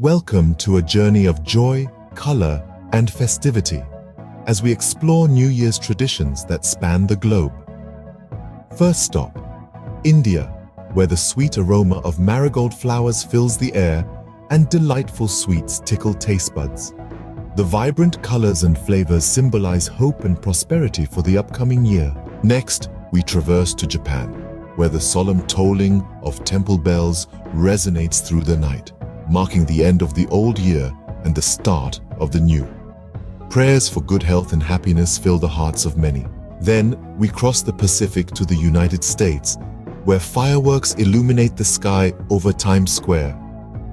Welcome to a journey of joy, color, and festivity as we explore New Year's traditions that span the globe. First stop, India, where the sweet aroma of marigold flowers fills the air and delightful sweets tickle taste buds. The vibrant colors and flavors symbolize hope and prosperity for the upcoming year. Next, we traverse to Japan, where the solemn tolling of temple bells resonates through the night marking the end of the old year and the start of the new. Prayers for good health and happiness fill the hearts of many. Then we cross the Pacific to the United States, where fireworks illuminate the sky over Times Square,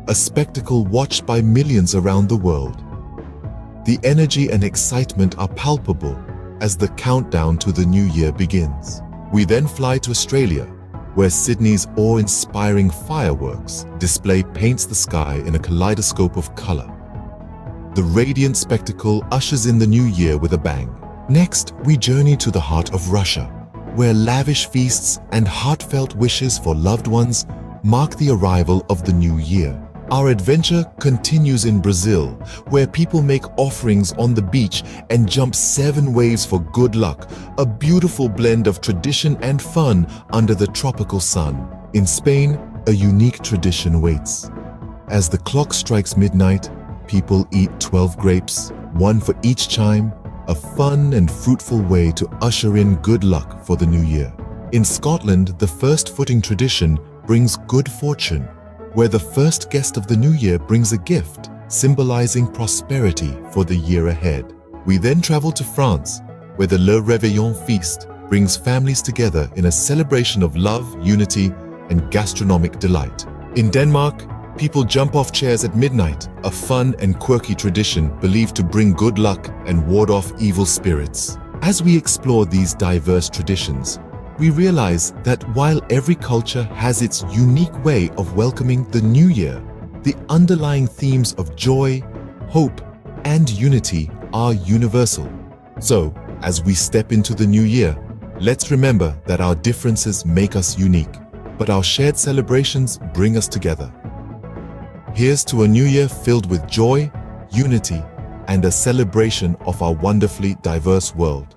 a spectacle watched by millions around the world. The energy and excitement are palpable as the countdown to the new year begins. We then fly to Australia, where Sydney's awe-inspiring fireworks display paints the sky in a kaleidoscope of color. The radiant spectacle ushers in the new year with a bang. Next, we journey to the heart of Russia, where lavish feasts and heartfelt wishes for loved ones mark the arrival of the new year. Our adventure continues in Brazil, where people make offerings on the beach and jump seven waves for good luck, a beautiful blend of tradition and fun under the tropical sun. In Spain, a unique tradition waits. As the clock strikes midnight, people eat 12 grapes, one for each chime, a fun and fruitful way to usher in good luck for the new year. In Scotland, the first footing tradition brings good fortune where the first guest of the new year brings a gift, symbolizing prosperity for the year ahead. We then travel to France, where the Le Réveillon feast brings families together in a celebration of love, unity, and gastronomic delight. In Denmark, people jump off chairs at midnight, a fun and quirky tradition believed to bring good luck and ward off evil spirits. As we explore these diverse traditions, we realize that while every culture has its unique way of welcoming the new year, the underlying themes of joy, hope, and unity are universal. So, as we step into the new year, let's remember that our differences make us unique, but our shared celebrations bring us together. Here's to a new year filled with joy, unity, and a celebration of our wonderfully diverse world.